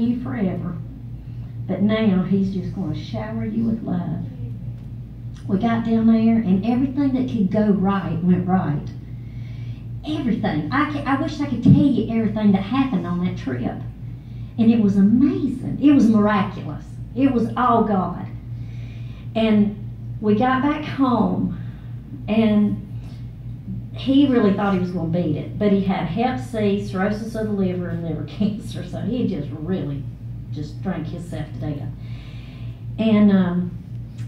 you forever. But now he's just going to shower you with love. We got down there, and everything that could go right went right. Everything. I, can, I wish I could tell you everything that happened on that trip. And it was amazing. It was miraculous. It was all God. And we got back home, and he really thought he was going to beat it, but he had Hep C, cirrhosis of the liver, and liver cancer. So he just really just drank himself to death. And um,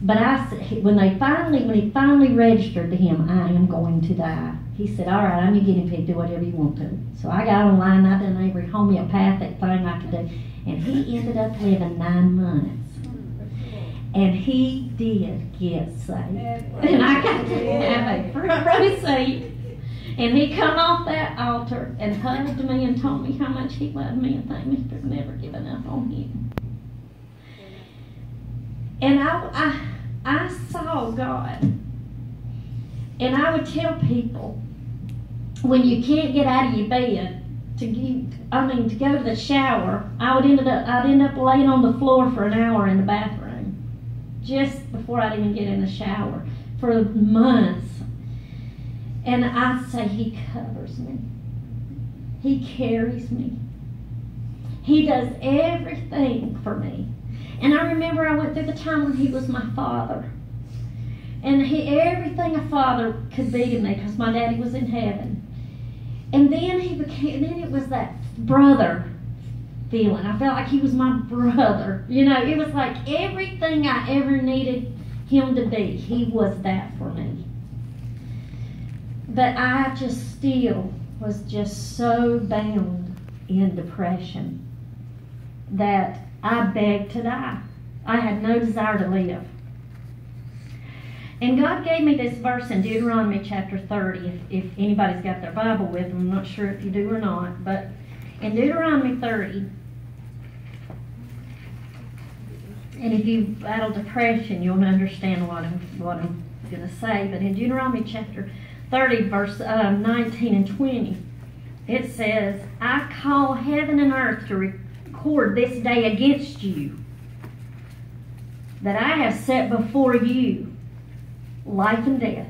but I when they finally when he finally registered to him, I am going to die. He said, "All right, I'm your guinea pig. Do whatever you want to." So I got online. I done every homeopathic thing I could do, and he ended up living nine months. And he did get saved, and I got to have a front row seat and he come off that altar and hugged me and told me how much he loved me and thanked me for never giving up on him. And I, I, I saw God. And I would tell people, when you can't get out of your bed to I mean, to go to the shower, I would end up, I'd end up laying on the floor for an hour in the bathroom, just before I'd even get in the shower, for months and I say, He covers me, He carries me, He does everything for me. And I remember I went through the time when He was my father. And he, everything a father could be to me because my daddy was in heaven. And then he became, then it was that brother feeling. I felt like he was my brother. You know, it was like everything I ever needed him to be, he was that for me. But I just still was just so bound in depression that I begged to die. I had no desire to live. And God gave me this verse in Deuteronomy chapter 30. If, if anybody's got their Bible with them, I'm not sure if you do or not, but in Deuteronomy 30, and if you battle depression, you'll understand what I'm, what I'm going to say. But in Deuteronomy chapter 30, verse uh, 19 and 20, it says, I call heaven and earth to record this day against you that I have set before you life and death,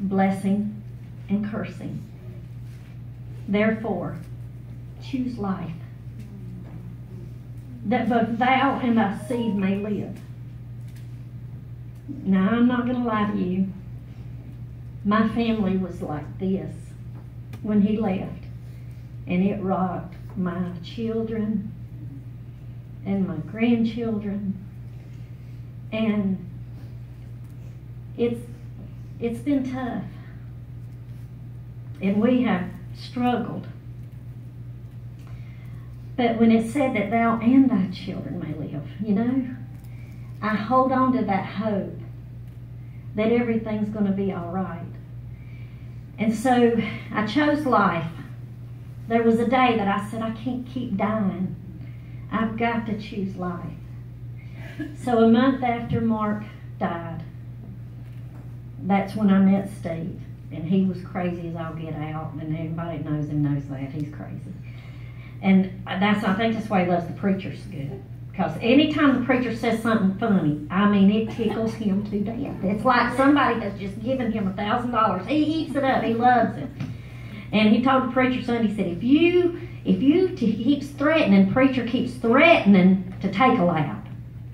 blessing and cursing. Therefore, choose life, that both thou and thy seed may live. Now, I'm not going to lie to you. My family was like this when he left, and it rocked my children and my grandchildren, and it's it's been tough, and we have struggled. But when it said that thou and thy children may live, you know, I hold on to that hope that everything's going to be all right. And so I chose life. There was a day that I said, I can't keep dying. I've got to choose life. So a month after Mark died, that's when I met Steve. And he was crazy as I'll get out. And everybody that knows him knows that. He's crazy. And that's I think that's why he loves the preachers good. Because anytime the preacher says something funny, I mean, it tickles him to death. It's like somebody has just given him a thousand dollars. He eats it up. He loves it. And he told the preacher son, he said, if you if you keeps threatening, preacher keeps threatening to take a lap.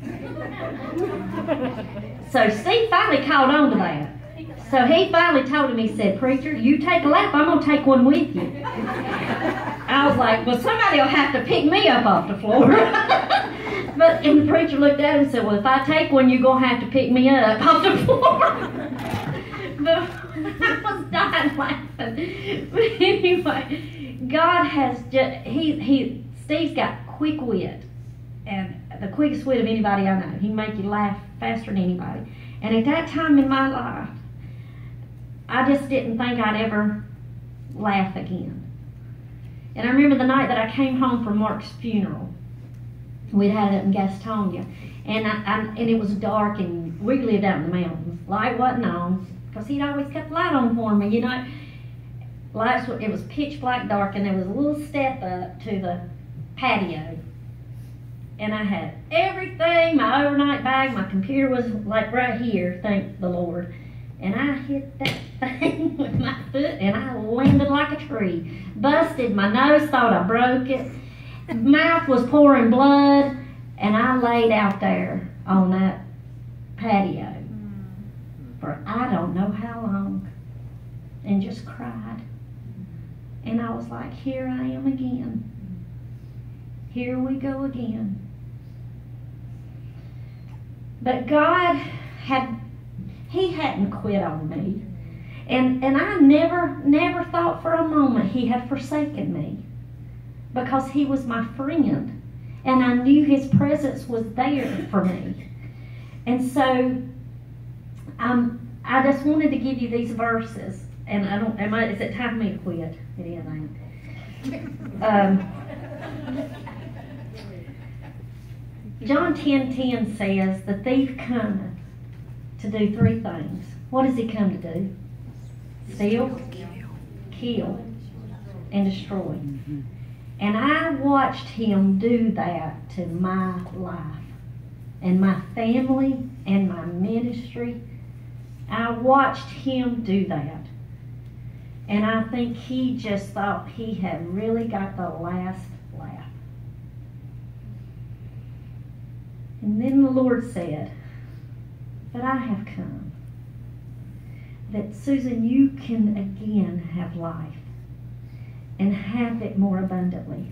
so Steve finally caught on to that. So he finally told him, he said, Preacher, you take a lap, I'm going to take one with you. I was like, well, somebody will have to pick me up off the floor. but and the preacher looked at him and said, well, if I take one, you're to have to pick me up off the floor. but I was dying laughing. But anyway, God has just, he, he, Steve's got quick wit. And the quickest wit of anybody I know. He make you laugh faster than anybody. And at that time in my life, I just didn't think I'd ever laugh again. And I remember the night that I came home from Mark's funeral. We'd had it in Gastonia. And, I, I, and it was dark, and we lived out in the mountains. Light wasn't on, because he'd always kept light on for me, you know. Lights, were, it was pitch black dark, and there was a little step up to the patio. And I had everything, my overnight bag, my computer was like right here, thank the Lord. And I hit that thing with my foot and I landed like a tree. Busted my nose, thought I broke it. Mouth was pouring blood, and I laid out there on that patio for I don't know how long and just cried. And I was like, here I am again. Here we go again. But God had, He hadn't quit on me. And, and I never, never thought for a moment He had forsaken me because He was my friend. And I knew His presence was there for me. And so um, I just wanted to give you these verses. And I don't, am I, is it time for me to quit? It is, I am. Um, John 10 10 says, The thief cometh to do three things. What does he come to do? Steal, kill, and destroy. And I watched him do that to my life and my family and my ministry. I watched him do that. And I think he just thought he had really got the last laugh. And then the Lord said, But I have come that, Susan, you can again have life and have it more abundantly.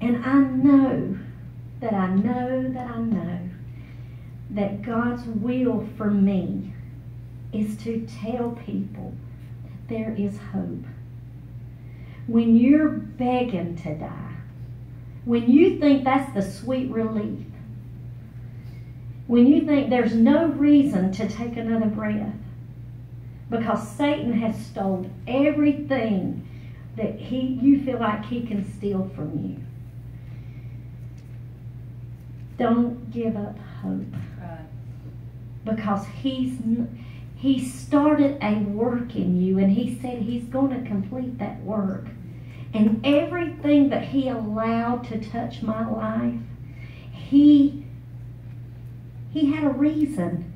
And I know that I know that I know that God's will for me is to tell people that there is hope. When you're begging to die, when you think that's the sweet relief, when you think there's no reason to take another breath, because Satan has stolen everything that he you feel like he can steal from you. Don't give up hope. Because he's he started a work in you and he said he's going to complete that work. And everything that he allowed to touch my life, he he had a reason.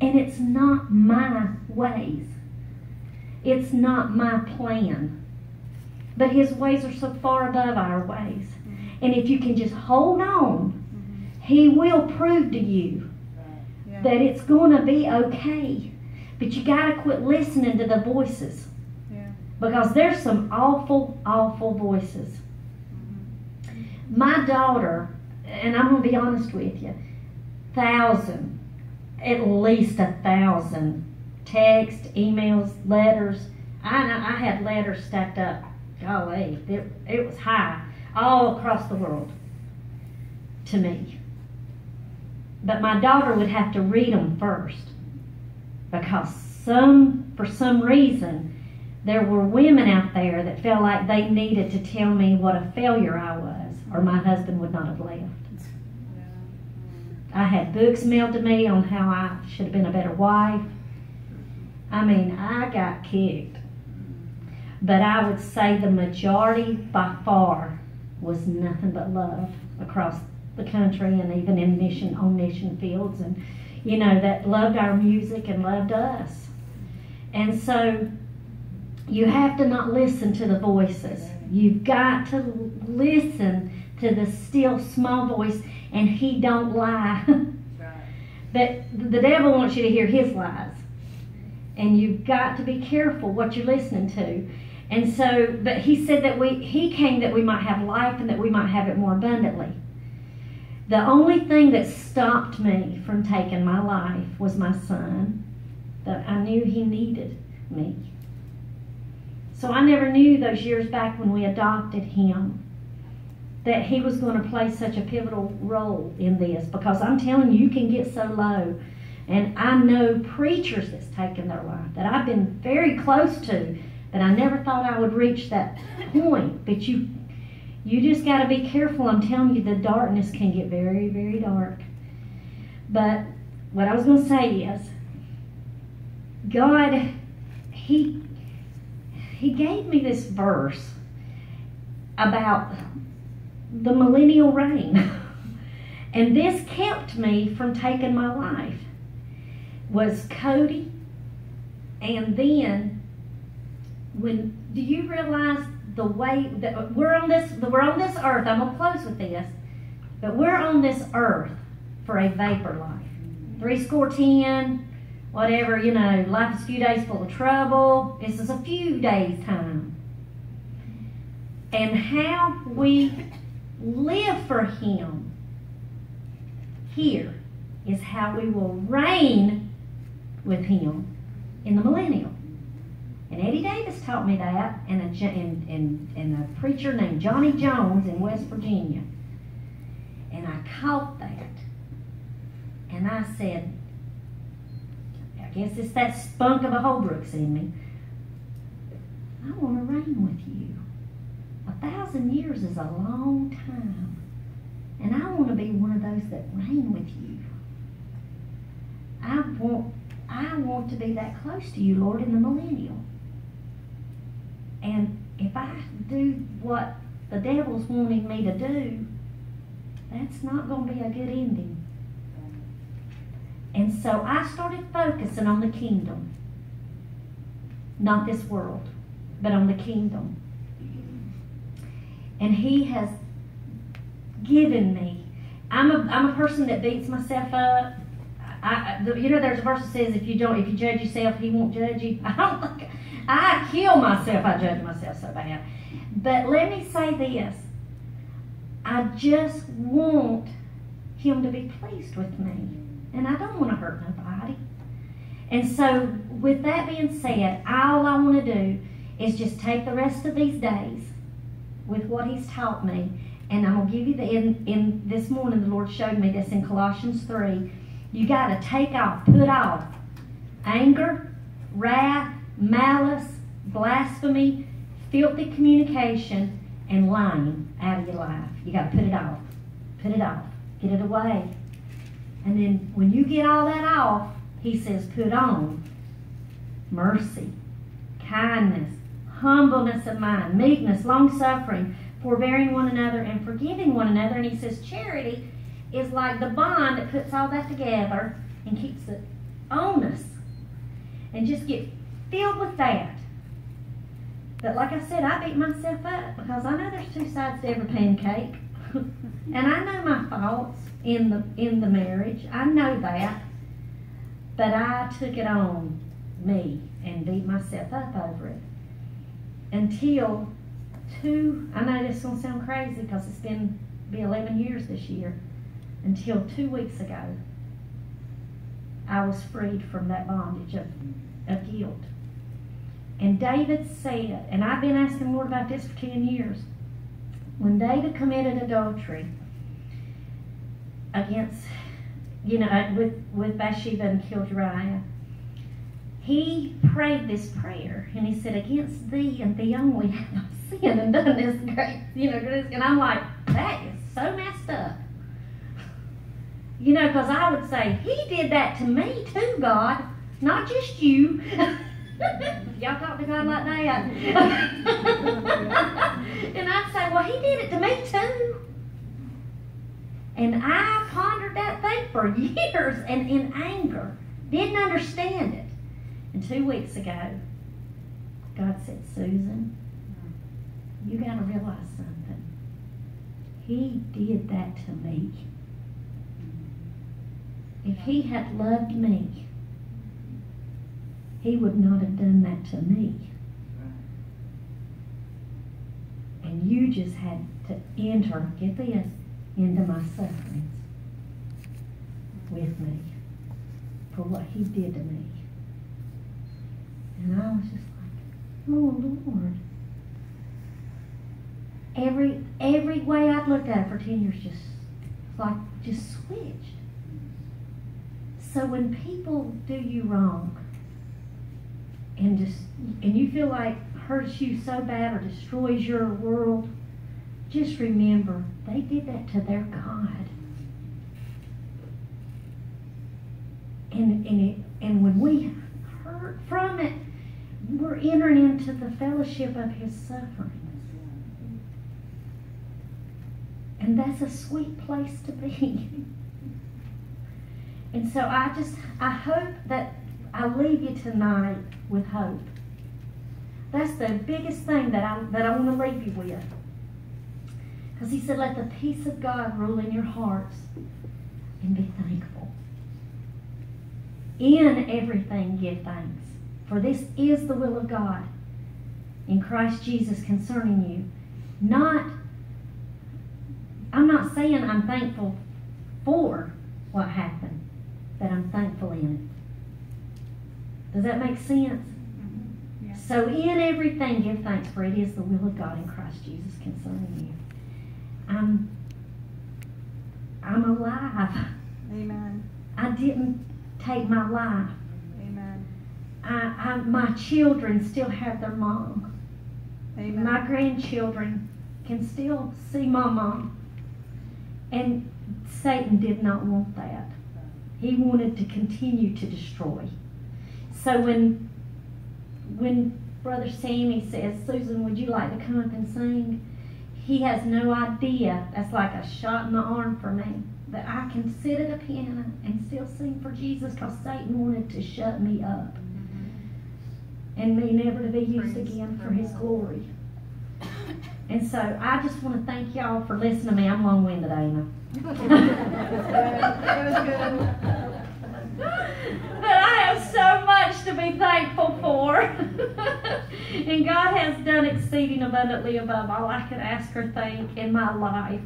And it's not my ways. It's not my plan. But his ways are so far above our ways. And if you can just hold on he will prove to you that it's going to be okay. But you got to quit listening to the voices. Because there's some awful, awful voices. Mm-hmm. My daughter, and I'm going to be honest with you, thousand, at least a thousand texts, emails, letters. I I had letters stacked up. Golly, it, it was high all across the world to me. But my daughter would have to read them first because some, for some reason, there were women out there that felt like they needed to tell me what a failure I was, or my husband would not have left. I had books mailed to me on how I should have been a better wife. I mean, I got kicked. But I would say the majority by far was nothing but love across the country and even in mission on mission fields. And you know that loved our music and loved us. And so you have to not listen to the voices. You've got to listen to the still small voice and he don't lie. But the devil wants you to hear his lies. And you've got to be careful what you're listening to and so but he said that we he came that we might have life and that we might have it more abundantly the only thing that stopped me from taking my life was my son, that I knew he needed me. So I never knew those years back when we adopted him that he was going to play such a pivotal role in this because I'm telling you, you can get so low. And I know preachers that's taken their life that I've been very close to that I never thought I would reach that point. But you you just got to be careful. I'm telling you, the darkness can get very, very dark. But what I was going to say is, God, He He gave me this verse about the millennial reign. and this kept me from taking my life. Was Cody and then when do you realize the way that we're on this we're on this earth, I'm gonna close with this, but we're on this earth for a vapor life. Three score ten, whatever, you know, life is a few days full of trouble. This is a few days time. And how we live for him here is how we will reign with him in the millennium. And Eddie Davis taught me that, and a, and, and, and a preacher named Johnny Jones in West Virginia. And I caught that. And I said, I guess it's that spunk of a Holbrooks in me. I want to reign with you. A thousand years is a long time. And I want to be one of those that reign with you. I want, I want to be that close to you, Lord, in the millennial. And if I do what the devil's wanting me to do, that's not going to be a good ending. And so I started focusing on the kingdom. Not this world, but on the kingdom. And he has given me. I'm a, I'm a person that beats myself up. I, you know, there's a verse that says, if you don't, if you judge yourself, he won't judge you. I don't I kill myself. I judge myself so bad. But let me say this. I just want him to be pleased with me. And I don't want to hurt nobody. And so, with that being said, all I want to do is just take the rest of these days with what he's taught me. And I'm going to give you the, in, in this morning, the Lord showed me this in Colossians 3. You got to take off, put off anger, wrath, malice, blasphemy, filthy communication, and lying out of your life. You got to put it off. Put it off. Get it away. And then when you get all that off, he says, put on mercy, kindness, humbleness of mind, meekness, long suffering, forbearing one another, and forgiving one another. And he says, charity is like the bond that puts all that together and keeps it on us. And just get filled with that. But like I said, I beat myself up because I know there's two sides to every pancake. and I know my faults in the in the marriage. I know that. But I took it on me and beat myself up over it. Until two I know this is gonna sound crazy because it's been be eleven years this year. Until two weeks ago I was freed from that bondage of, of guilt. And David said, and I've been asking Lord about this for 10 years. When David committed adultery against, you know, uh, with, with Bathsheba and killed Uriah, he prayed this prayer and he said, Against thee and thee only have I sinned and done this great, you know, and I'm like, that is so messed up. You know, because I would say, He did that to me too, God, not just you. Y'all talk to God like that. and I'd say, well, he did it to me too. And I pondered that thing for years and in anger. Didn't understand it. And two weeks ago, God said, Susan, you got to realize something. He did that to me. If he had loved me, he would not have done that to me. And you just had to enter, get this, into my sufferings with me for what he did to me. And I was just like, oh Lord. Every every way I'd looked at it for ten years just like just switched. So when people do you wrong, and just and you feel like hurts you so bad or destroys your world, just remember they did that to their God. And and it and when we hurt from it, we're entering into the fellowship of his suffering. And that's a sweet place to be. and so I just, I hope that I leave you tonight with hope. That's the biggest thing that I, that I want to leave you with. Because he said, let the peace of God rule in your hearts and be thankful. In everything, give thanks. For this is the will of God in Christ Jesus concerning you. Not, I'm not saying I'm thankful for what happened, but I'm thankful in it. Does that make sense? Mm-hmm. So in everything give thanks, for it is the will of God in Christ Jesus concerning you. I'm I'm alive. Amen. I didn't take my life. Amen. I, I my children still have their mom. Amen. My grandchildren can still see my mom. And Satan did not want that. He wanted to continue to destroy. So when when Brother Sammy says, Susan, would you like to come up and sing? He has no idea. That's like a shot in the arm for me. That I can sit at a piano and still sing for Jesus because Satan wanted to shut me up and me never to be used Praise again for his glory. And so I just want to thank y'all for listening to me. I'm long winded, ain't I? It was good. It was good. but I have so much to be thankful for. And God has done exceeding abundantly above all I could ask or think in my life.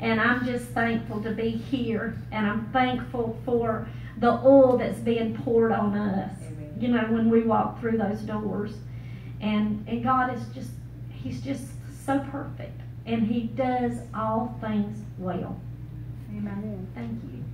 And I'm just thankful to be here. And I'm thankful for the oil that's being poured on us. You know, when we walk through those doors. And and God is just He's just so perfect. And He does all things well. Amen. Thank you.